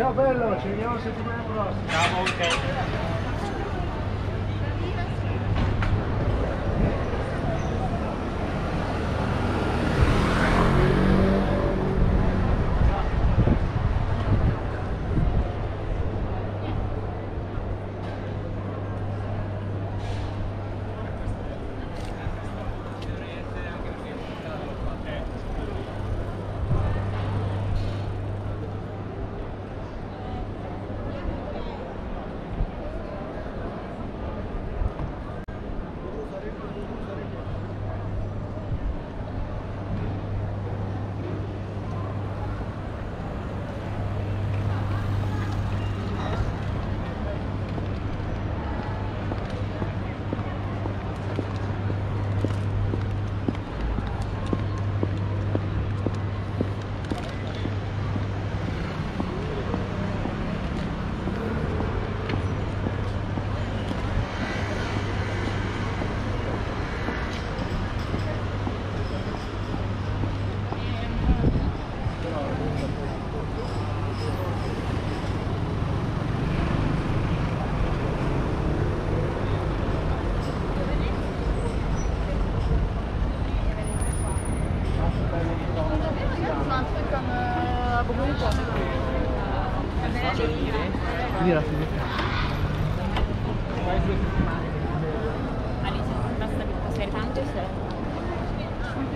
Ciao bello, ci vediamo settimana prossima. Ciao, ok.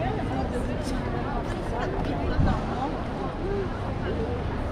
Quindi la fine Alice, basta che passare tanto se Infatti, non lo so.